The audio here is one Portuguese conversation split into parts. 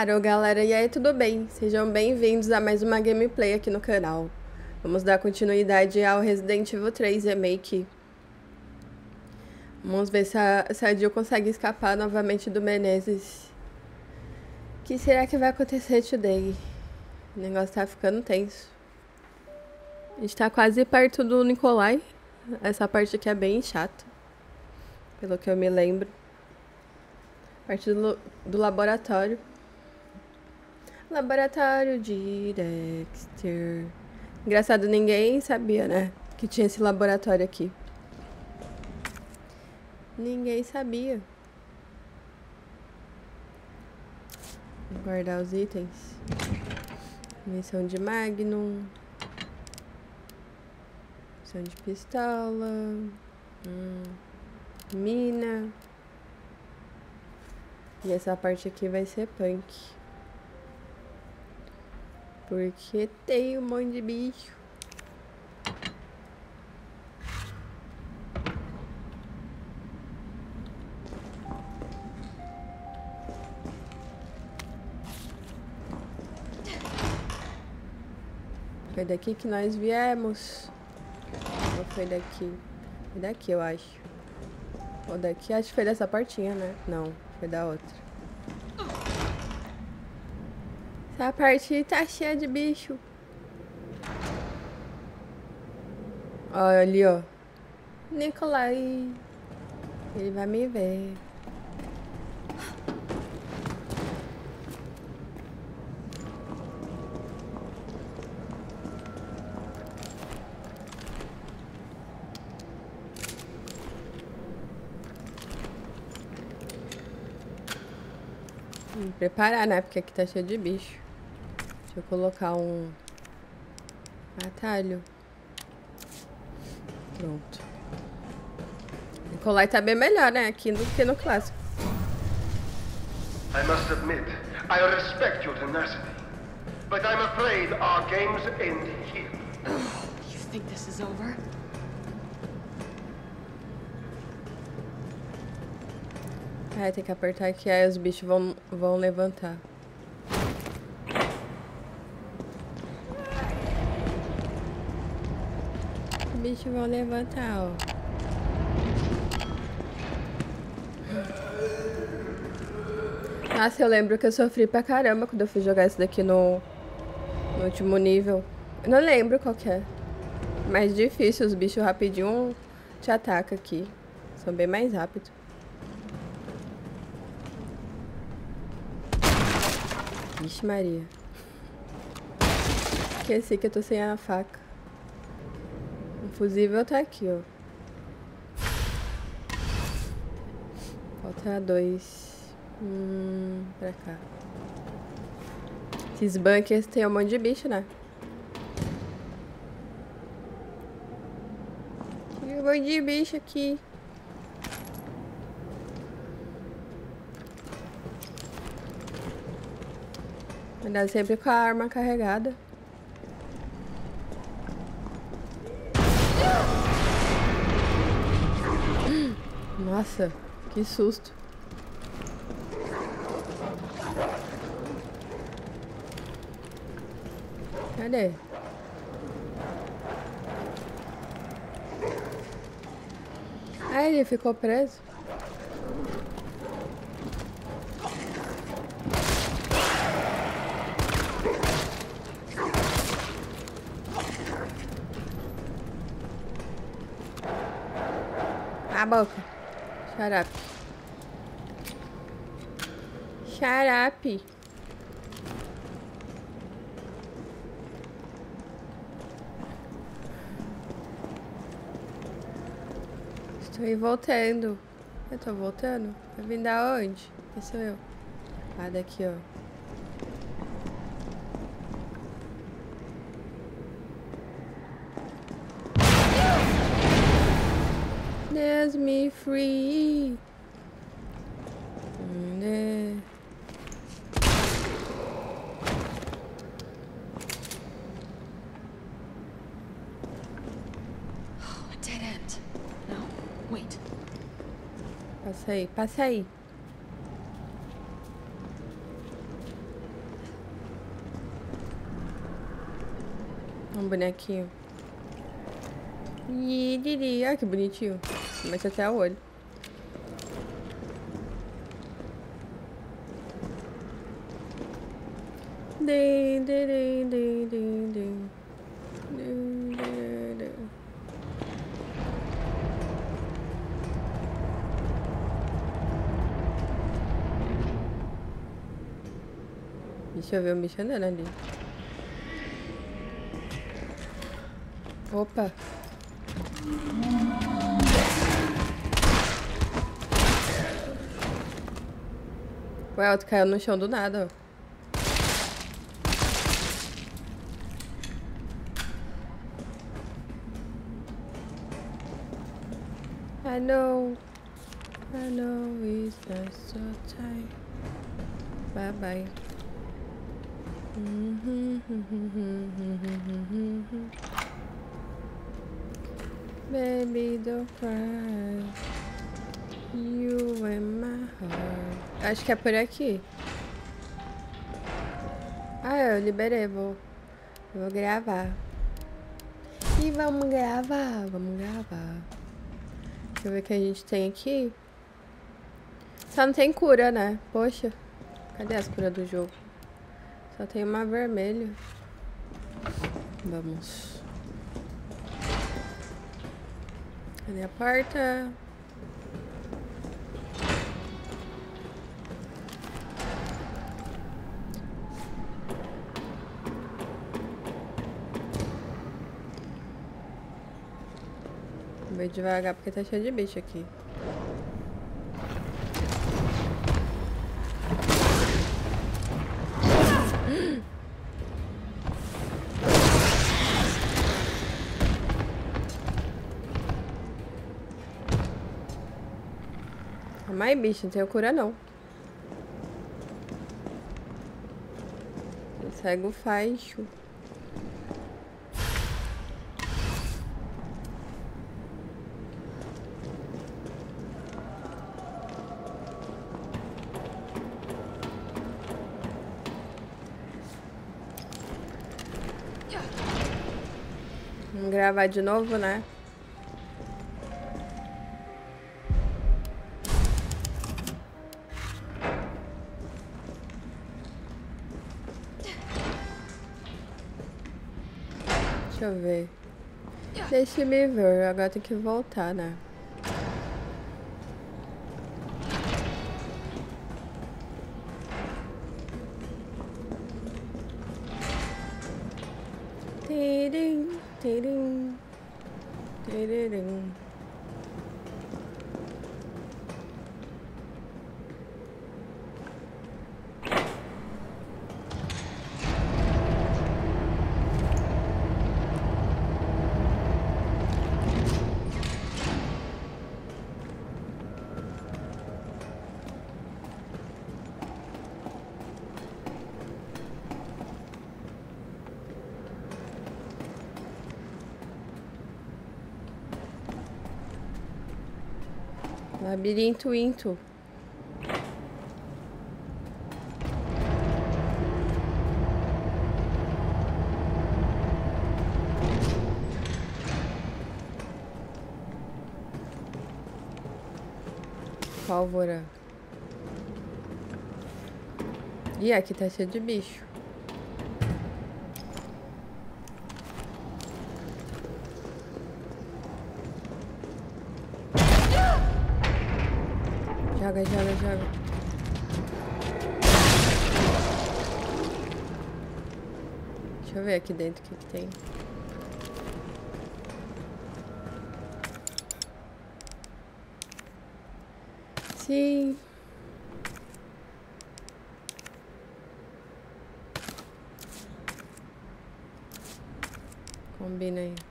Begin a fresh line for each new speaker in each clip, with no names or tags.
Alô galera, e aí tudo bem? Sejam bem-vindos a mais uma gameplay aqui no canal. Vamos dar continuidade ao Resident Evil 3 Remake. Vamos ver se a, se a Jill consegue escapar novamente do Menezes. O que será que vai acontecer today? O negócio tá ficando tenso. A gente tá quase perto do Nikolai. Essa parte aqui é bem chata. Pelo que eu me lembro. Parte do, do laboratório. Laboratório de Dexter. Engraçado, ninguém sabia, né? Que tinha esse laboratório aqui. Ninguém sabia. Vou guardar os itens. Missão de Magnum. Missão de pistola. Hum. Mina. E essa parte aqui vai ser punk. Porque tem um monte de bicho. Foi daqui que nós viemos. Ou foi daqui? Foi daqui, eu acho. Ou daqui, acho que foi dessa portinha, né? Não, foi da outra. Essa parte tá cheia de bicho. Olha ali, ó. Nicolai. Ele vai me ver. Vamos preparar, né? Porque aqui tá cheio de bicho. Deixa eu colocar um atalho. Pronto. Nicolai tá bem melhor, né? Aqui do que no clássico.
I must admit, I respect your tenacity. But I'm afraid our games end here.
You think this is over?
Ai, tem que apertar aqui, aí os bichos vão, vão levantar. Bichos vão levantar, ó. Nossa, eu lembro que eu sofri pra caramba quando eu fui jogar isso daqui no, no último nível. Eu não lembro qual que é. Mais difícil, os bichos rapidinho te atacam aqui. São bem mais rápidos. Vixe Maria. Esqueci que eu tô sem a faca. Fusível tá aqui, ó. Falta dois. Hum, pra cá. Esses bunkers tem um monte de bicho, né? Tem um monte de bicho aqui. Andar sempre com a arma carregada. Nossa, que susto. Cadê? Ah, ele ficou preso. a boca. Xarape. Xarape. Estou voltando. Eu tô voltando? Vai vir da onde? Quem sou eu? Ah, daqui, ó. sets me free.
Oh, a dead end. No, wait.
Passa aí, passa aí. Um bonequinho. E diria, ah, que bonitinho. Mexe até o olho. Din, din, din, din, din. Din, din, din. Deixa eu ver o bicho andando ali. Opa. O Elton caiu no chão do nada, ó. I know, I know it's not so tight. Bye bye. Baby, don't cry. You in my heart. Acho que é por aqui. Ah, eu liberei, vou, vou gravar. E vamos gravar, vamos gravar. Deixa eu ver o que a gente tem aqui. Só não tem cura, né? Poxa. Cadê as curas do jogo? Só tem uma vermelha. Vamos. Cadê a porta? Devagar porque tá cheio de bicho aqui. Mais bicho, não tem cura não. Segue o gravar de novo, né? Deixa eu ver. Deixa me ver, agora tem que voltar, né? Labirinto Into. Pólvora. Ih, aqui tá cheio de bicho. Joga, joga, joga. Deixa eu ver aqui dentro o que, que tem. Sim. Combina aí.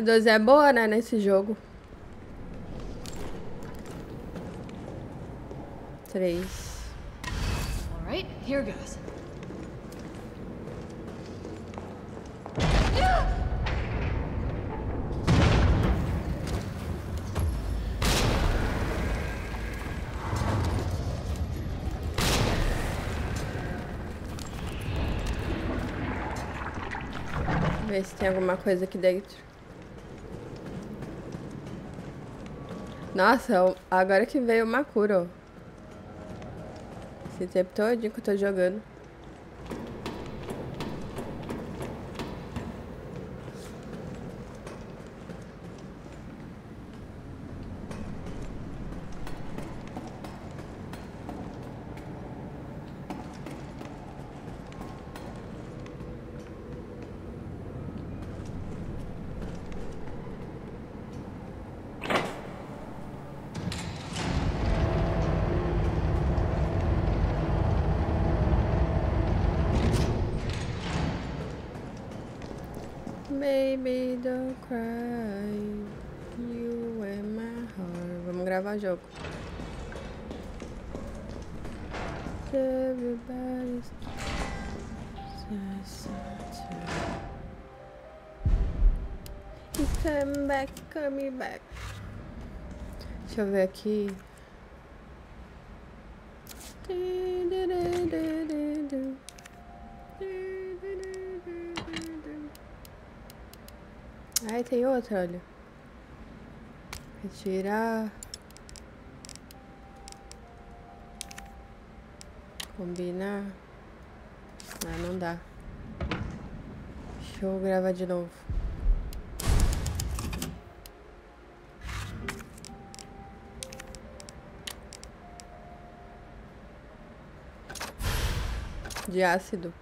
A 12 é boa, né, nesse jogo.
3. Alright, here goes.
Ver se tem alguma coisa aqui dentro. Nossa, agora que veio o Makuro. Esse tempo todo que eu tô jogando. Baby, don't cry. You and my heart. Vamos gravar jogo. Everybody's. He's coming back, coming back. Deixa eu ver aqui. Ai, tem outra, olha. Retirar. Combinar. Ah, não dá. Deixa eu gravar de novo. De ácido.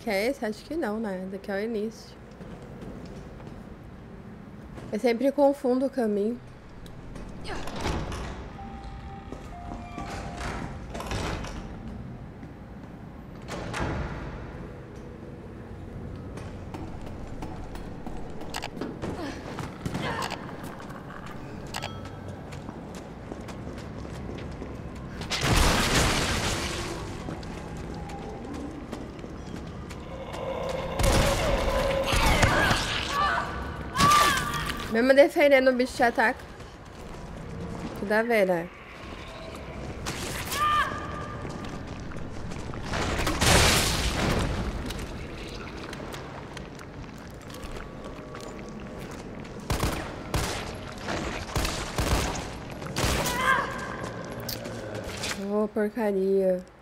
Que é esse? Acho que não, né? Daqui é o início. Eu sempre confundo o caminho. Mesmo defendendo o bicho te ataca. Tudo a ver, né? Porcaria.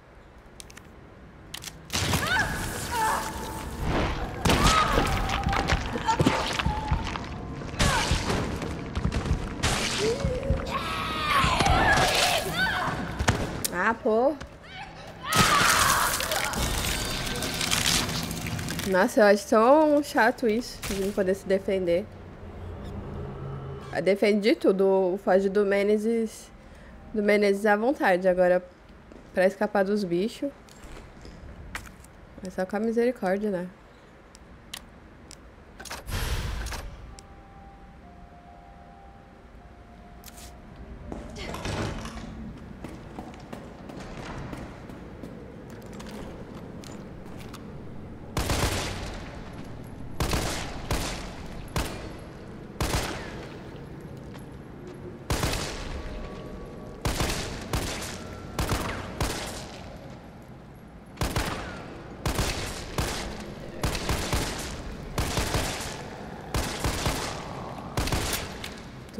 Nossa, eu acho tão chato isso, de não poder se defender. Eu defendo de tudo, foge do Menezes, do Menezes à vontade. Agora, pra escapar dos bichos, é só com a misericórdia, né?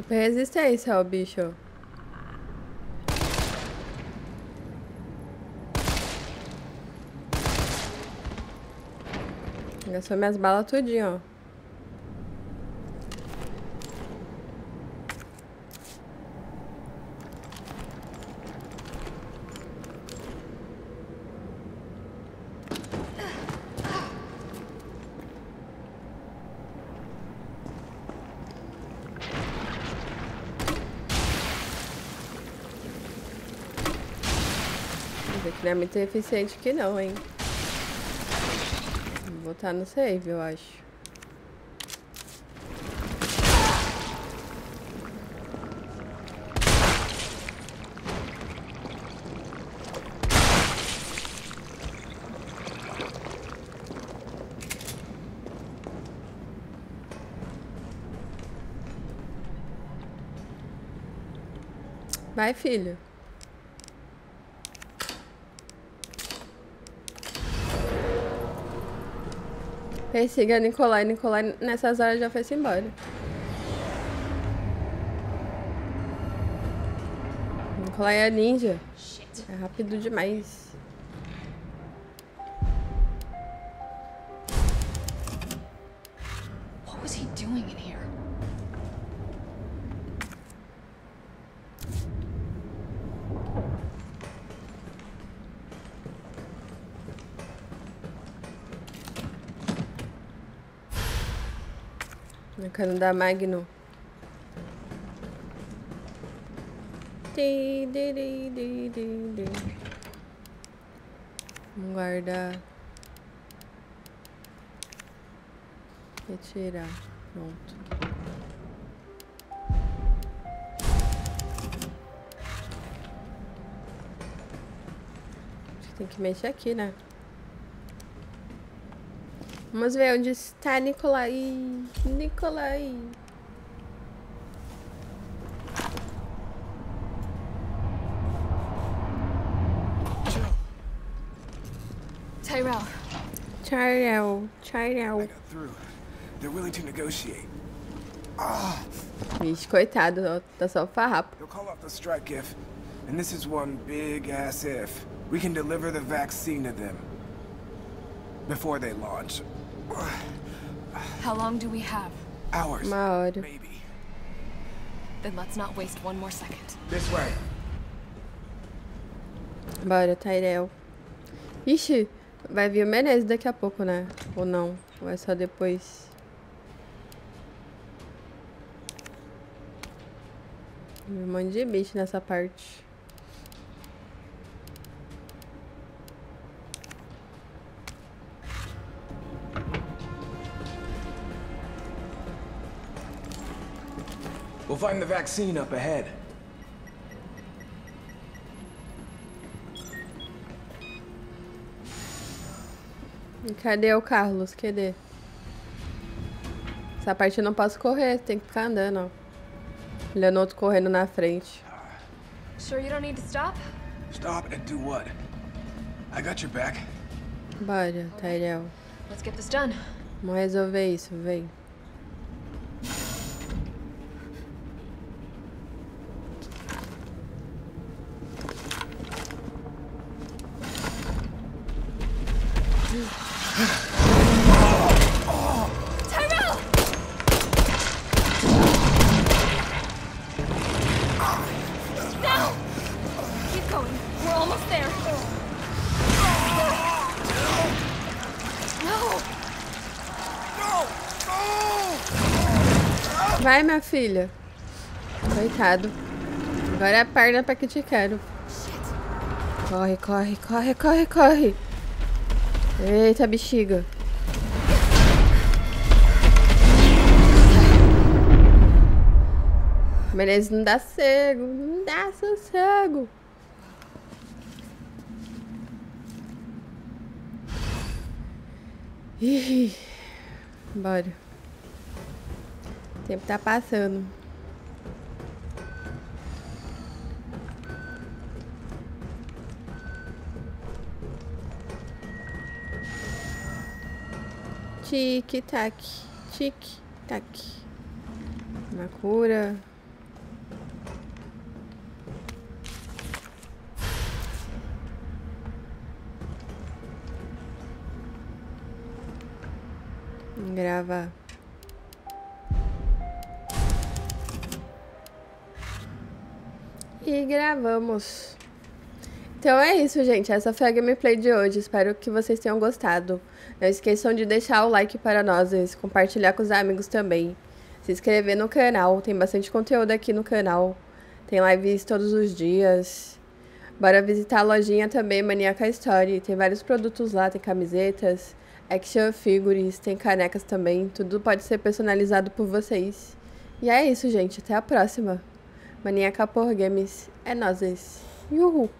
Super resistência, ó, bicho. Gastou minhas balas tudinho, ó. é muito eficiente que não, hein? Vou botar no save, eu acho. Vai, filho. Persiga Nicolai. Nicolai nessas horas já foi-se embora. Nicolai é ninja. É rápido demais. No cano da Magno. Vamos guardar. Retirar. Pronto. Tem que mexer aqui, né? Vamos ver onde está Nicolai. Nicolai.
Tyrell,
Tyrell. Tyrell.
I got through. They're willing to negotiate.
Vixe, coitado. ó, Tá só farrapo.
Call off the strike if, and this is one big ass if, we can deliver the vaccine to them. Before they launch.
How long do we have?
Hours.
Uma hora.
Maybe.
Then let's not waste one more second.
This way.
Bora, Tyrell. Ixi, vai vir o Menezes daqui a pouco, né? Ou não? Ou é só depois? Um monte de bicho nessa parte.
Find the vaccine up ahead.
Cadê o Carlos? Cadê? Essa parte eu não posso correr, tem que ficar andando, ó. Olhando outro correndo na frente.
Sure you don't need to stop?
Stop and do what? I got your back.
Bora, Tyrell.
Let's get this done.
Vamos resolver isso, vem. Vai, minha filha. Coitado. Agora é a perna pra que te quero. Corre, corre, corre, corre, corre. Eita, bexiga. Menezes não dá cego, não dá sossego. Ih, bora. Tempo tá passando. Tic-tac, tic-tac. Uma cura. Grava. E gravamos. Então é isso, gente. Essa foi a gameplay de hoje. Espero que vocês tenham gostado. Não esqueçam de deixar o like para nós, compartilhar com os amigos também. Se inscrever no canal, tem bastante conteúdo aqui no canal. Tem lives todos os dias. Bora visitar a lojinha também, Maniaca Story. Tem vários produtos lá, tem camisetas, action figures, tem canecas também. Tudo pode ser personalizado por vocês. E é isso, gente. Até a próxima. Maniaca por Games. É nozes. Uhul.